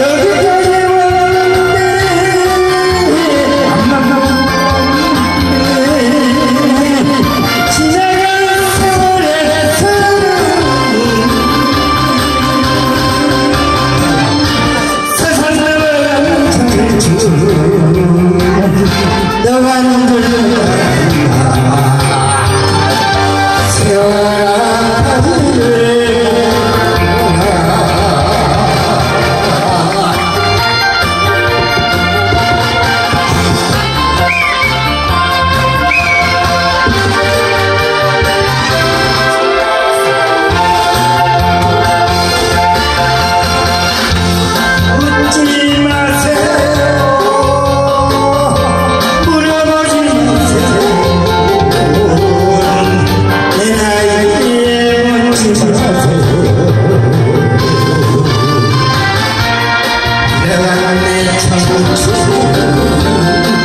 여기까지 왔는데, 안 맞다. 줄 너가 나이에 묻